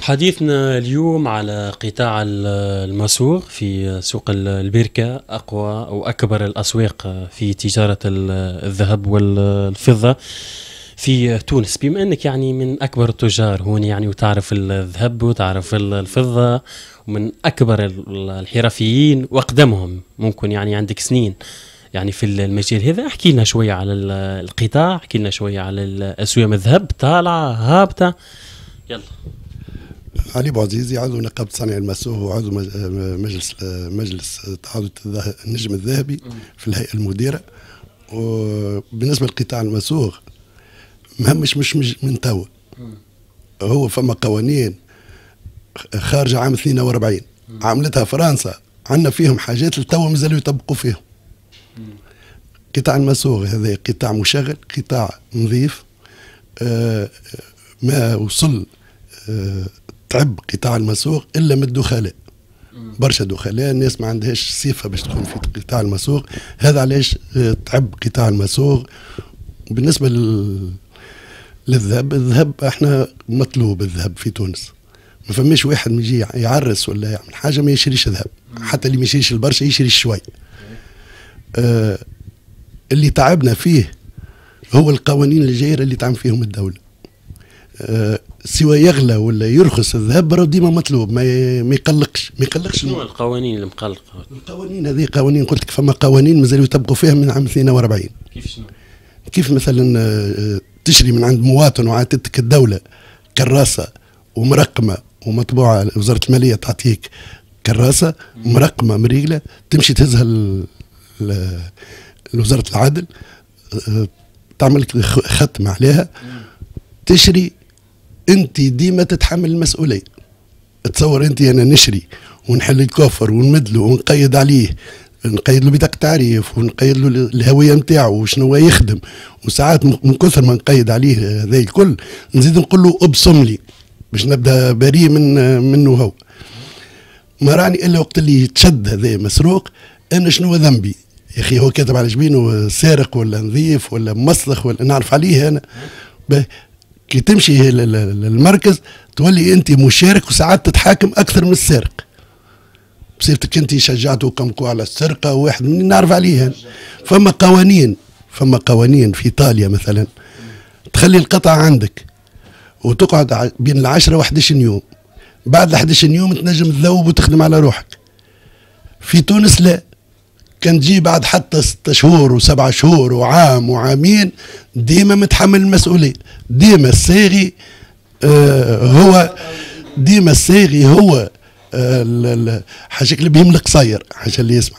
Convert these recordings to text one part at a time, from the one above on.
حديثنا اليوم على قطاع المسوغ في سوق البركة أقوى أو أكبر الأسواق في تجارة الذهب والفضة في تونس. بما أنك يعني من أكبر التجار هون يعني وتعرف الذهب وتعرف الفضة ومن أكبر الحرفيين وأقدمهم ممكن يعني عندك سنين يعني في المجال هذا احكي لنا شوية على القطاع احكي لنا شوية على الأسواق الذهب طالعة هابطة. يلا. علي بوعزيزي عضو نقابة صانع المسوح وعضو مجلس مجلس تعاضد النجم الذهبي في الهيئة المديرة. وبالنسبة لقطاع المسوغ مهمش مش, مش من توا. هو فما قوانين خارجة عام 42 عملتها فرنسا. عندنا فيهم حاجات لتوا مازالوا يطبقوا فيهم. قطاع المسوغ هذا قطاع مشغل قطاع نظيف آه ما وصل آه تعب قطاع المسوق إلا من الدخلاء. برشا دخلاء الناس ما عندهاش صفة باش تكون في قطاع المسوق. هذا علاش آه، تعب قطاع المسوق. بالنسبة لل... للذهب الذهب إحنا مطلوب الذهب في تونس. ما فماش واحد يجي يعرس ولا يعمل حاجة ما يشريش ذهب حتى اللي ما يشريش البرشا يشري شوي آه اللي تعبنا فيه هو القوانين الجايرة اللي تعمل فيهم الدولة. آه سواء يغلى ولا يرخص الذهب راه ديما مطلوب ما ما يقلقش ما يقلقش شنو القوانين اللي مقلقة؟ القوانين هذه قوانين قلت لك فما قوانين مازالوا يطبقوا فيها من عام 42 كيف شنو؟ كيف مثلا آه، تشري من عند مواطن وعاتتك الدولة كراسة ومرقمة ومطبوعة وزارة المالية تعطيك كراسة مرقمه مريقلة تمشي تهزها لوزارة العدل آه، تعمل ختم عليها تشري انت ديما تتحمل المسؤولية. تصور انت أنا نشري ونحل الكفر ونمدله ونقيد عليه نقيد له بطاقة تعريف ونقيد له الهوية نتاعو وشنو هو يخدم. وساعات من كثر ما نقيد عليه هذا الكل نزيد نقول له ابصم لي باش نبدا بريء من منه هو. ما راني إلا وقت اللي تشد هذا مسروق أنا شنو ذنبي؟ يا أخي هو كاتب على جبينه سارق ولا نظيف ولا مسلخ ولا نعرف عليه أنا. كي تمشي للمركز تولي أنت مشارك وساعات تتحاكم أكثر من السارق بصفتك أنت شجعته كمكو على السرقة واحد نعرف عليها فما قوانين فما قوانين في إيطاليا مثلا تخلي القطعه عندك وتقعد بين العشرة و 11 يوم. بعد ال 11 يوم تنجم تذوب وتخدم على روحك. في تونس لا. كان تجي بعد حتى ستة شهور وسبعة شهور وعام وعامين ديما متحمل المسؤولية. ديما الساغي آه هو ديما الساغي هو آه حاجة اللي بيملك قصير حاجة اللي يسمع.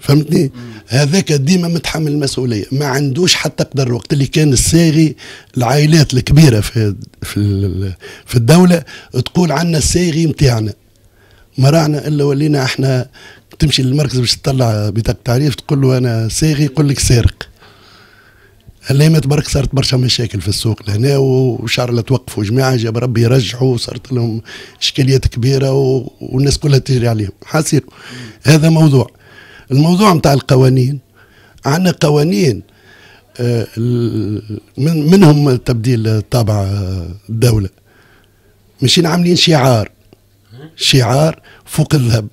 فهمتني؟ هذاك ديما متحمل المسؤولية. ما عندوش حتى قدر وقت اللي كان الساغي العائلات الكبيرة في في في الدولة تقول عنا الساغي متاعنا. ما إلا ولينا إحنا تمشي للمركز باش تطلع بطاقة تعريف تقول له أنا ساغي يقول لك سارق. الايامات برك صارت برشا مشاكل في السوق لهنا وشعر لا توقفوا جماعة جاب ربي يرجعوا صارت لهم إشكاليات كبيرة و... والناس كلها تجري عليهم. حاصير هذا موضوع. الموضوع نتاع القوانين. عندنا قوانين آه، من منهم تبديل طابع الدولة. ماشيين عاملين شعار. شعار فوق الذهب.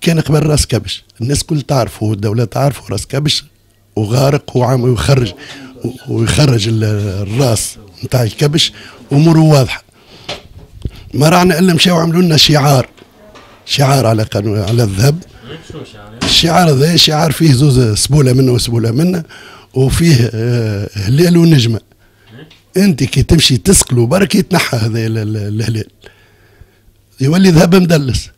كان قبل راس كبش. الناس كل تعرفه والدولة تعرفه راس كبش وغارق وعم يخرج ويخرج الراس نتاع الكبش اموره واضحة. ما رانا إلا مشاو عملوا لنا شعار. شعار على قانون على الذهب. الشعار هذا شعار فيه زوز سبولة منه وسبولة منه وفيه آه، هلال ونجمة. أنت كي تمشي تسقلوا برك يتنحى هذا الهلال يولي ذهب مدلس.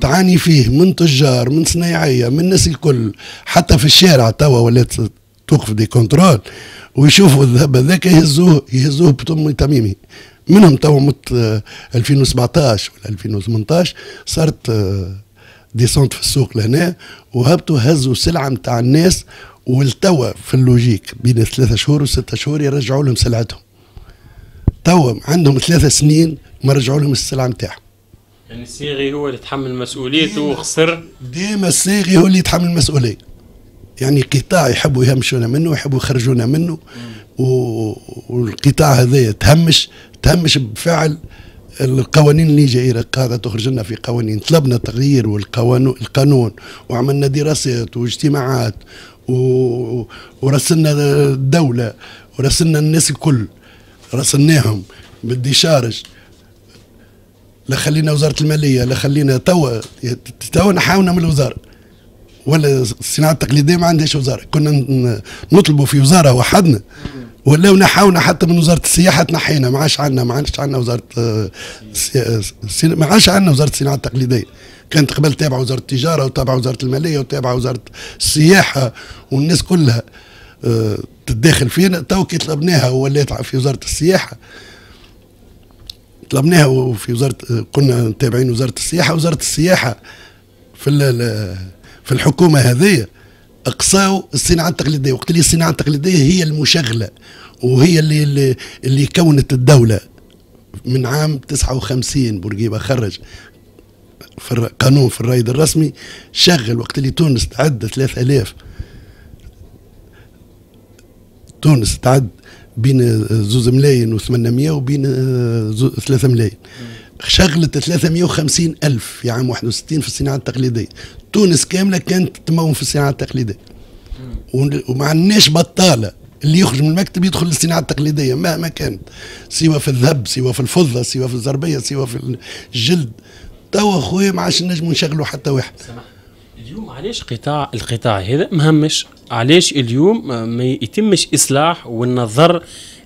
تعاني فيه من تجار من صنايعية من الناس الكل حتى في الشارع توا ولات توقف دي كنترول ويشوفوا الذهب هذاك يهزوه يهزوه بتم تميمي. منهم توا مت 2017 ولا 2018 صارت ديسونت في السوق لهنا وهبطوا هزوا سلعة نتاع الناس والتوا في اللوجيك بين ثلاثة شهور وستة شهور يرجعوا لهم سلعتهم. توا عندهم ثلاثة سنين ما رجعوا لهم السلعة نتاعهم يعني الصيغي هو اللي يتحمل مسؤوليته وخسر. ديما الصيغي هو اللي يتحمل المسؤولية. يعني قطاع يحبوا يهمشونا منه ويحبوا يخرجونا منه. و... والقطاع هذا تهمش تهمش بفعل القوانين اللي جاية قاعدة تخرج لنا في قوانين. طلبنا تغيير والقانون القانون. وعملنا دراسات واجتماعات. و... ورسلنا الدولة ورسلنا الناس الكل. رسلناهم بالديشارج لا خلينا وزارة المالية لا خلينا توا توا نحاولنا من الوزارة. ولا الصناعه التقليدية ما عندهاش وزارة. كنا نطلبوا في وزارة وحدنا. ولا نحاولنا حتى من وزارة السياحة تنحينا. ما عادش عندنا ما عادش عندنا وزارة آه، ما عادش عندنا وزارة الصناعة التقليدية. كانت قبل تابعة وزارة التجارة وتابعة وزارة المالية وتابعة وزارة السياحة والناس كلها آه، تتداخل فينا. تو كي طلبناها ولات في وزارة السياحة طلبناها وفي وزارة كنا تابعين وزارة السياحة. وزارة السياحة في في الحكومة هذه اقصاوا الصناعة التقليدية. وقت لي الصناعة التقليدية هي المشغلة وهي اللي اللي, اللي كونت الدولة من عام 59 بورقيبة خرج في القانون في الرايد الرسمي شغل وقت اللي تونس تعد 3000 تونس تعد بين زوز ملايين و800 وبين 3 ملايين. شغلت 350 ألف في عام 61 في الصناعة التقليدية. تونس كاملة كانت تمون في الصناعة التقليدية. وما عندناش بطالة. اللي يخرج من المكتب يدخل للصناعة التقليدية مهما كانت سواء في الذهب سواء في الفضة سواء في الزربية سواء في الجلد. توا خويا ما عادش نجموا نشغلوا حتى واحد. سمح. اليوم علاش قطاع القطاع هذا مهمش علاش اليوم ما يتمش إصلاح والنظر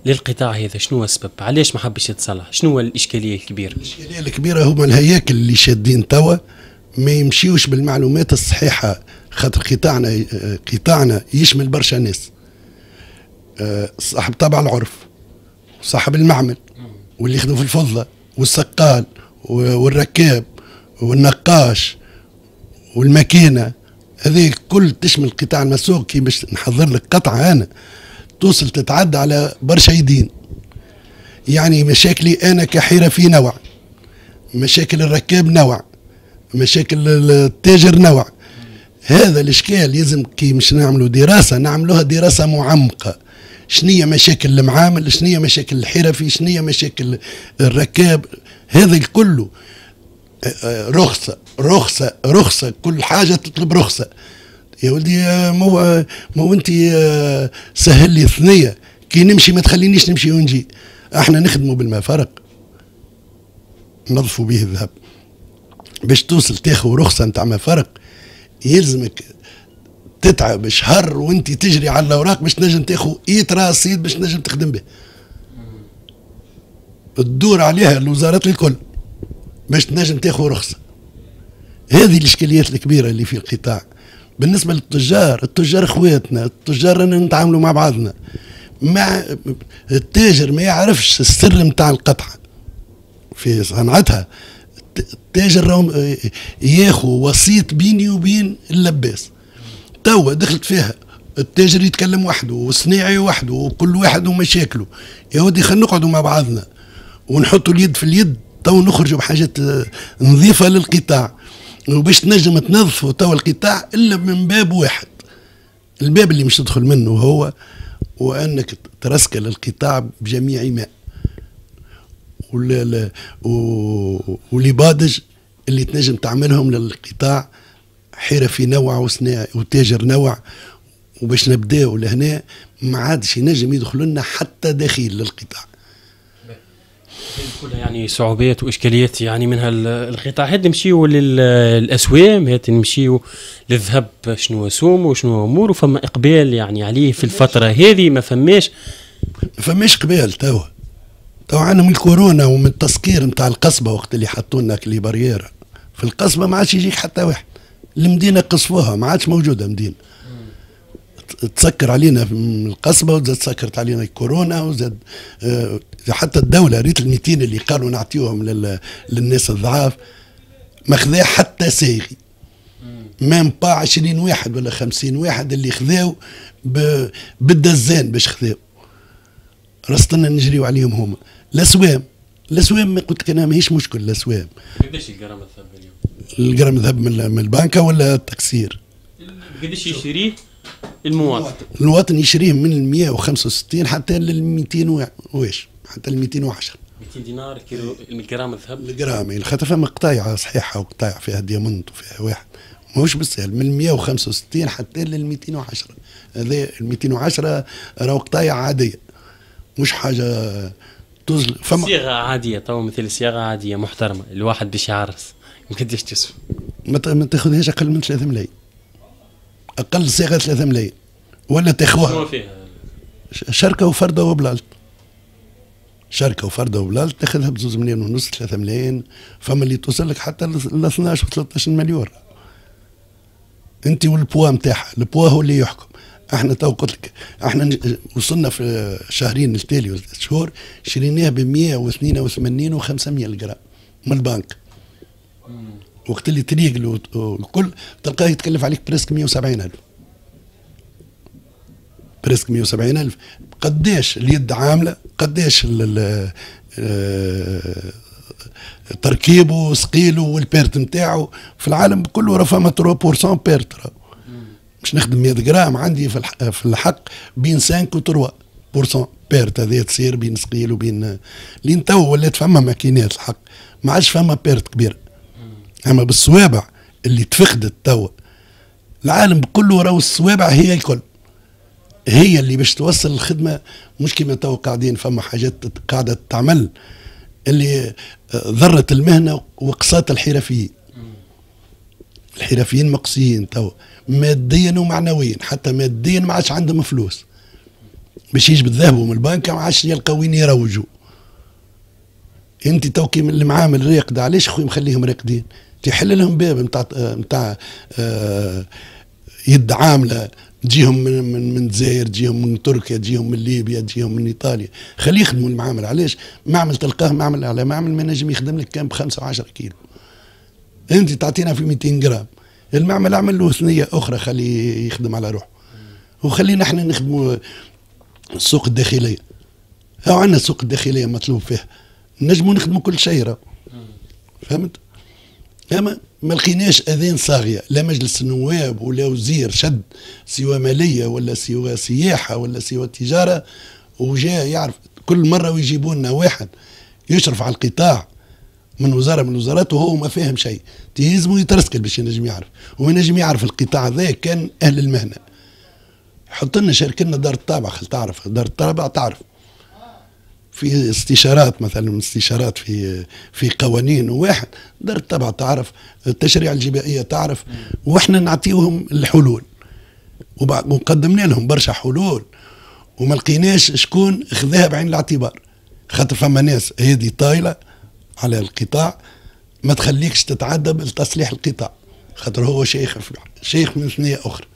للقطاع هذا؟ شنو هو السبب؟ علاش ما حبش يتصلح؟ شنو هو الإشكالية الكبيرة؟ الإشكالية الكبيرة هما الهياكل اللي شادين توا ما يمشيوش بالمعلومات الصحيحة خاطر قطاعنا قطاعنا يشمل برشا ناس. آه، صاحب طبع العرف وصاحب المعمل واللي يخدم في الفضه والسقال والركاب والنقاش والماكينة. هذه كل تشمل قطاع المسوق. كي باش نحضر لك قطعة أنا توصل تتعدى على برشا يدين. يعني مشاكلي أنا كحرفي نوع مشاكل الركاب نوع مشاكل التاجر نوع. هذا الإشكال لازم كي مش نعملوا دراسة نعملوها دراسة معمقة. شنية مشاكل المعامل شنية مشاكل الحرفي شنية مشاكل الركاب هذا الكل. رخصة رخصة رخصة كل حاجة تطلب رخصة. يا ولدي مو مو انت سهل لي ثنيه كي نمشي ما تخلينيش نمشي ونجي. إحنا نخدموا بالمفرق نظفوا به الذهب. باش توصل تاخذ رخصة نتاع مفرق يلزمك تتعب شهر وانت تجري على الأوراق باش تنجم تاخذ إيت رصيد باش تنجم تخدم به. تدور عليها الوزارات الكل. باش تنجم تاخذ رخصة. هذه الإشكاليات الكبيرة اللي في القطاع. بالنسبة للتجار التجار إخواتنا التجار رانا نتعاملوا مع بعضنا. مع التاجر ما يعرفش السر نتاع القطعة. في صنعتها التاجر ياخو وسيط بيني وبين اللباس. توا دخلت فيها التاجر يتكلم وحده والصناعي وحده وكل واحد ومشاكله. يا ودي خلينا نقعدوا مع بعضنا ونحطوا اليد في اليد. تو نخرجوا بحاجات نظيفة للقطاع. وباش تنجم تنظفوا توا القطاع إلا من باب واحد. الباب اللي مش تدخل منه هو وأنك ترسكل القطاع بجميع ماء. ولبادج اللي تنجم تعملهم للقطاع حرفي نوع وصناعي وتاجر نوع. وباش نبداو لهنا ما عادش ينجم يدخل لنا حتى دخيل للقطاع. كلها يعني صعوبات وإشكاليات يعني منها القطاع. هاد نمشيو للأسوام هاد نمشيو للذهب شنو سوم وشنو امور وفما إقبال يعني عليه في الفترة هذه ما فماش. ما فماش قبال توا. توا عندنا من الكورونا ومن التسكير نتاع القصبة وقت اللي حطوا لنا كلي باريير في القصبة ما عادش يجيك حتى واحد. المدينة قصفوها ما عادش موجودة مدينة. تسكر علينا القصبة وزاد سكرت علينا الكورونا وزاد آه، حتى الدولة ريت ال 200 اللي قالوا نعطيوهم للناس الضعاف ما خذا حتى ساغي مام با 20 واحد ولا 50 واحد اللي خذاو بالدزان باش خذاو. رستنا نجريو عليهم هما. الاسوام الاسوام قلت لك أنا ماهيش مشكل الاسوام قداش الجرام الذهب اليوم؟ الجرام الذهب من البنكه ولا التكسير؟ قداش يشتريه المواطن. المواطن يشريه من ال 165 حتى لل 200 واش حتى ل 210 200 دينار كيلو الجرام الذهب؟ الجرام خاطر فما قطايع صحيحة وقطايع فيها ديامونت وفيها واحد. ماهوش بالسهل من 165 حتى لل 210 هذا ال 210 راهو قطايع عادية مش حاجة تزل فما صيغه عادية تو مثل صياغة عادية محترمة الواحد باش يعرس قديش تسوى؟ ما تاخذهاش أقل من 3 ملايين. أقل صيغة 3 ملايين ولا تاخذها فيها؟ شركة وفرده وبلالت شركة وفرده وبلالت تاخذها بزوز ملايين ونص 3 ملايين. فما اللي توصل لك حتى ل 12 و 13 مليون. أنت والبوا نتاعها البوا هو اللي يحكم. أحنا تو قلت لك أحنا وصلنا في شهرين التالي ولا شهور شريناه ب 182 و500 جرام من البنك. وقت اللي تريق والكل تلقاه يتكلف عليك بريسك 170 ألف. بريسك 170 ألف. قديش اليد عاملة؟ قديش آه، تركيبه سقيله والبيرت نتاعو في العالم كله راه فما 3% بيرت مش نخدم 100 جرام. عندي في الحق بين 5 و 3 بورسون بيرت هذه تصير بين سقيل وبين لين تو ولات فما ماكينات الحق. ما عادش فما بيرت كبيره اما بالصوابع اللي تفقدت توا العالم كله راهو الصوابع هي الكل. هي اللي باش توصل الخدمة مش كما تو قاعدين فما حاجات قاعدة تعمل اللي ضرت المهنة وقصات الحرفيين. الحرفيين مقصيين تو ماديا ومعنويا حتى ماديا ما عادش عندهم فلوس. باش يجبد من البنك ما عادش يلقاو وين يروجوا. انت توكي من المعامل راقد علاش خويا مخليهم راقدين؟ تحل لهم باب نتاع نتاع آه، يد عامله تجيهم من من من الجزائر تجيهم من تركيا تجيهم من ليبيا تجيهم من إيطاليا. خليه يخدموا المعامل. علاش؟ معمل تلقاه معمل على معمل ما نجم يخدم لك كان ب 5 و10 كيلو. أنت تعطينا في 200 جرام. المعمل أعمل له ثنية أخرى خليه يخدم على روحه. وخلينا إحنا نخدموا السوق الداخلية. هاو عندنا السوق الداخلية مطلوب فيها نجموا نخدموا كل شيء فهمت؟ أما ما لقيناش أذان صاغية لا مجلس النواب ولا وزير شد سوى مالية ولا سوى سياحة ولا سوى تجارة وجاء يعرف كل مرة ويجيبوا لنا واحد يشرف على القطاع من وزارة من الوزارات وهو ما فاهم شيء. تيزمو يترسكل باش ينجم يعرف وينجم يعرف القطاع ذا كان أهل المهنة. حط لنا شارك لنا دار الطابع خل تعرف دار الطابع تعرف. في استشارات مثلا استشارات في في قوانين. واحد دار الطابع تعرف التشريع الجبائية تعرف وإحنا نعطيهم الحلول. وقدمنا لهم برشا حلول. وما لقيناش شكون خذاها بعين الاعتبار. خاطر فما ناس هذه طايلة على القطاع ما تخليكش تتعدى بتصليح القطاع. خاطر هو شيخ شيخ من ثنية أخرى.